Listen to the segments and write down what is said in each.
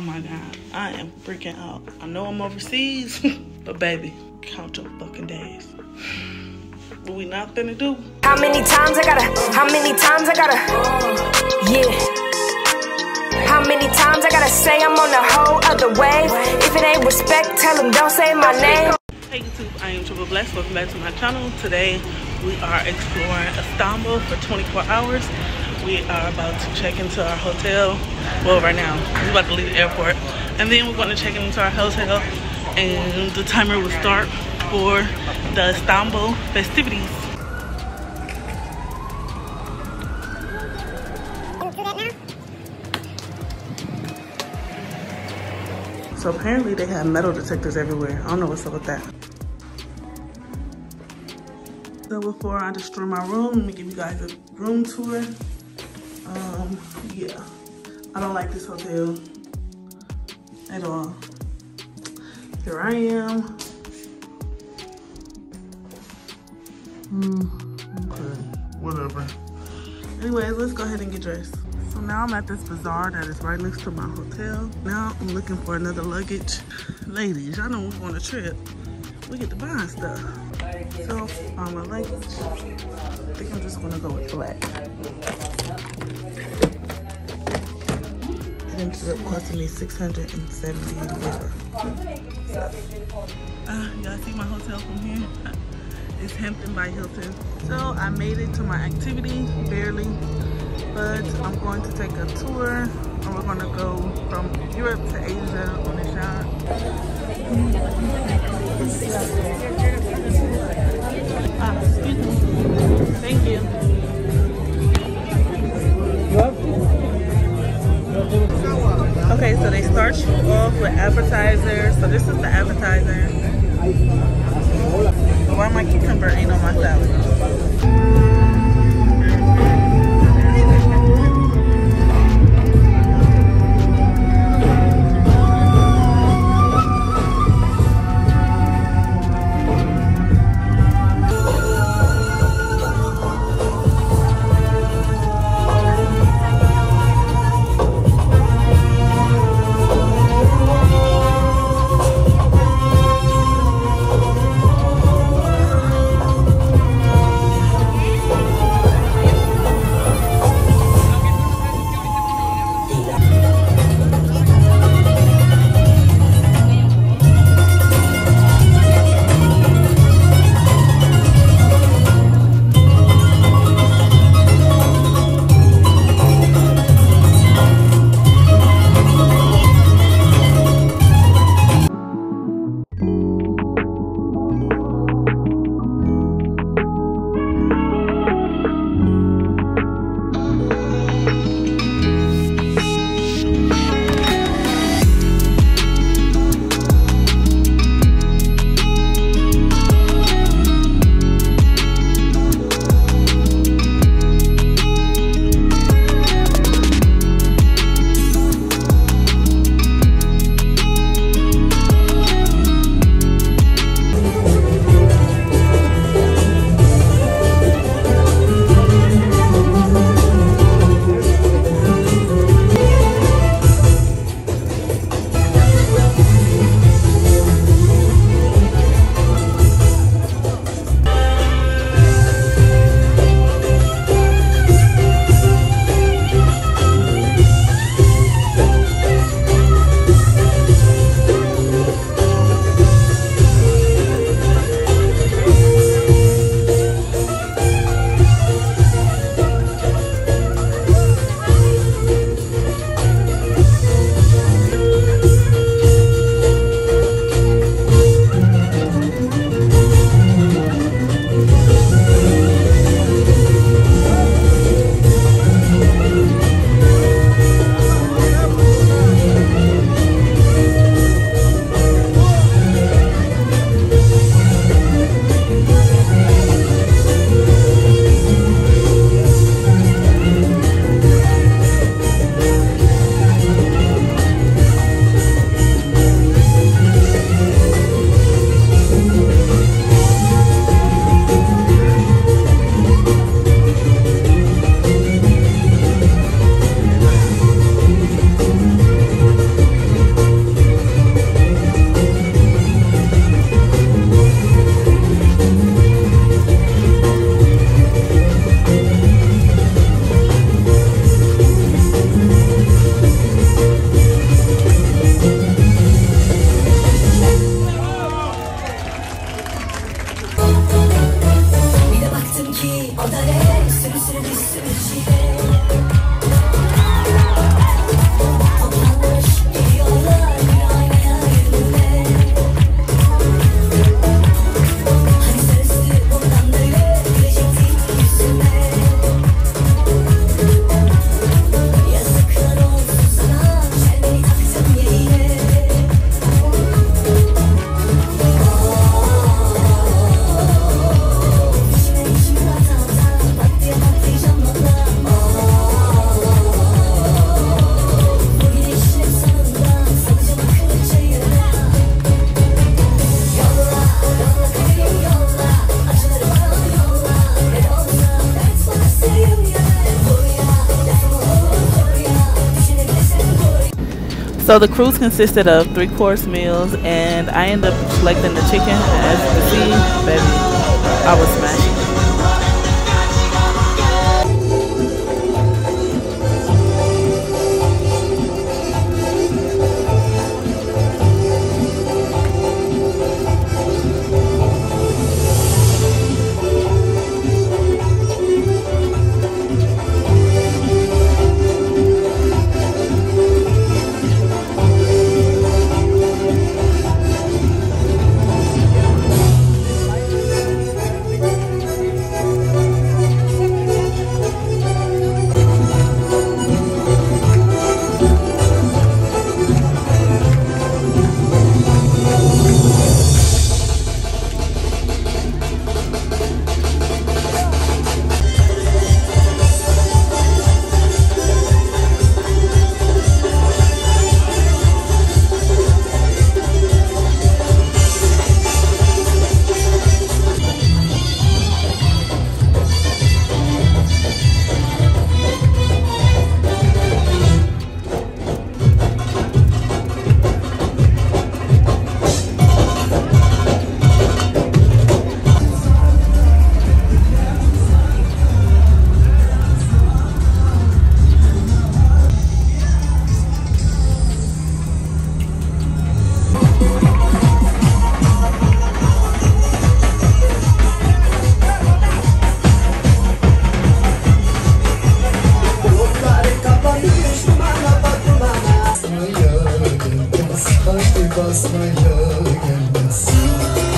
Oh my God, I am freaking out. I know I'm overseas, but baby, count your fucking days. What we not gonna do? How many times I gotta, how many times I gotta, yeah. How many times I gotta say I'm on a whole other wave? If it ain't respect, tell them don't say my name. Hey YouTube, I am Triple Blessed. Welcome back to my channel. Today we are exploring Istanbul for 24 hours. We are about to check into our hotel. Well, right now, we're about to leave the airport. And then we're going to check into our hotel and the timer will start for the Istanbul festivities. So apparently they have metal detectors everywhere. I don't know what's up with that. So before I destroy my room, let me give you guys a room tour. Um, yeah, I don't like this hotel at all. Here I am. Hmm, okay, whatever. Anyways, let's go ahead and get dressed. So now I'm at this bazaar that is right next to my hotel. Now I'm looking for another luggage. Ladies, y'all know we're on a trip. We get to buy stuff. So on my luggage, I think I'm just gonna go with black. It ended up costing me 670 lira. So, uh, y'all see my hotel from here? It's Hampton by Hilton. So I made it to my activity, barely, but I'm going to take a tour and we're gonna go from Europe to Asia on a shot. Thank you. Okay, so they start you off with appetizers. So this is the appetizer. Why my cucumber ain't on my salad? So the cruise consisted of three course meals, and I ended up selecting the chicken. As can see, baby, I was smashing. gelmez.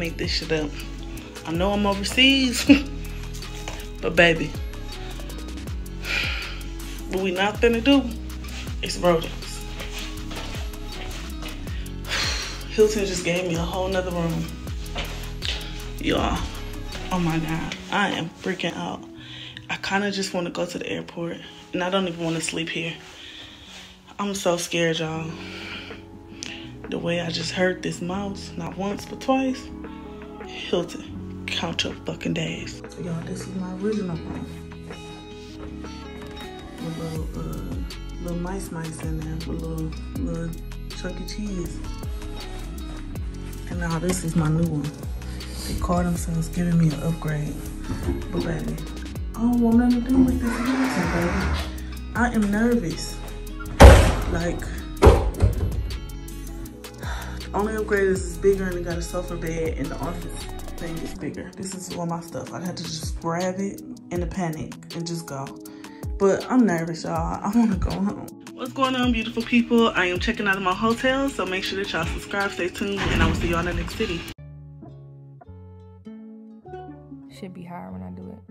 Shit up. I know I'm overseas, but baby, what we not gonna do is rodents. Hilton just gave me a whole nother room. Y'all, oh my God, I am freaking out. I kind of just want to go to the airport and I don't even want to sleep here. I'm so scared, y'all. The way I just heard this mouse, not once but twice. Hilton. Count your fucking days. Y'all, this is my original one. With little, uh, little mice mice in there, with little, little Chuck E. Cheese. And now this is my new one. They call themselves giving me an upgrade. But baby, I don't want nothing to do with this baby. I am nervous. Like, only upgrade is bigger and it got a sofa bed and the office thing is bigger. This is all my stuff. I had to just grab it in a panic and just go. But I'm nervous, y'all. I wanna go home. What's going on, beautiful people? I am checking out of my hotel, so make sure that y'all subscribe, stay tuned, and I will see y'all in the next city. Should be higher when I do it.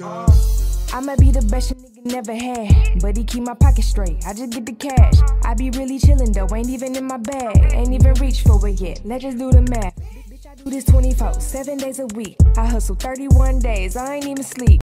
I'ma be the best your nigga never had. But he keep my pocket straight. I just get the cash. I be really chillin' though, ain't even in my bag. Ain't even reached for it yet. Let's just do the math. Bitch, I do this 24, seven days a week. I hustle 31 days, I ain't even sleep.